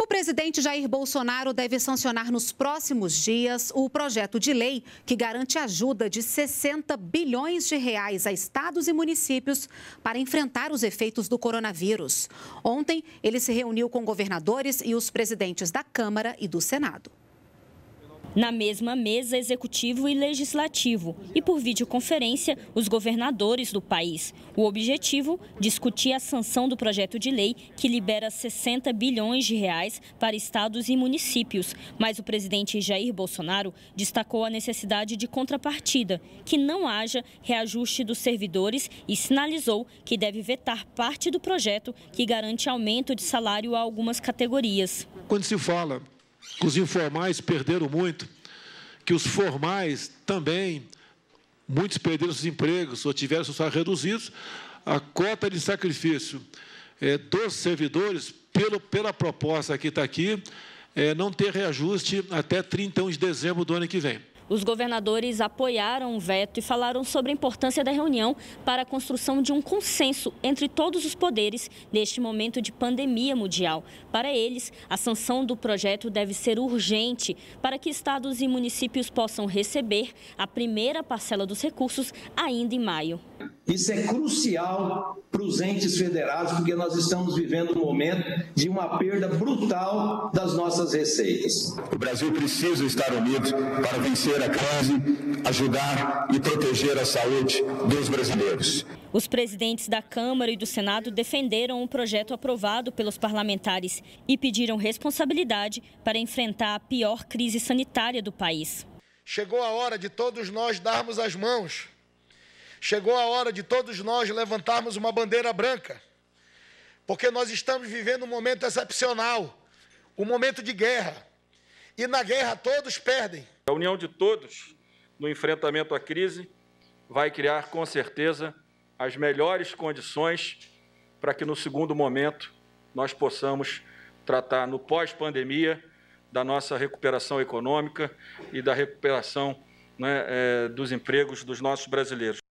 O presidente Jair Bolsonaro deve sancionar nos próximos dias o projeto de lei que garante ajuda de 60 bilhões de reais a estados e municípios para enfrentar os efeitos do coronavírus. Ontem, ele se reuniu com governadores e os presidentes da Câmara e do Senado na mesma mesa executivo e legislativo e por videoconferência os governadores do país. O objetivo, discutir a sanção do projeto de lei que libera 60 bilhões de reais para estados e municípios. Mas o presidente Jair Bolsonaro destacou a necessidade de contrapartida, que não haja reajuste dos servidores e sinalizou que deve vetar parte do projeto que garante aumento de salário a algumas categorias. Quando se fala os informais perderam muito, que os formais também, muitos perderam seus empregos ou tiveram seus salários reduzidos, a cota de sacrifício é, dos servidores, pelo, pela proposta que está aqui, é, não ter reajuste até 31 de dezembro do ano que vem. Os governadores apoiaram o veto e falaram sobre a importância da reunião para a construção de um consenso entre todos os poderes neste momento de pandemia mundial. Para eles, a sanção do projeto deve ser urgente para que estados e municípios possam receber a primeira parcela dos recursos ainda em maio. Isso é crucial para os entes federados, porque nós estamos vivendo um momento de uma perda brutal das nossas receitas. O Brasil precisa estar unido para vencer a crise, ajudar e proteger a saúde dos brasileiros. Os presidentes da Câmara e do Senado defenderam o um projeto aprovado pelos parlamentares e pediram responsabilidade para enfrentar a pior crise sanitária do país. Chegou a hora de todos nós darmos as mãos Chegou a hora de todos nós levantarmos uma bandeira branca, porque nós estamos vivendo um momento excepcional, um momento de guerra. E na guerra todos perdem. A união de todos no enfrentamento à crise vai criar, com certeza, as melhores condições para que no segundo momento nós possamos tratar no pós-pandemia da nossa recuperação econômica e da recuperação né, é, dos empregos dos nossos brasileiros.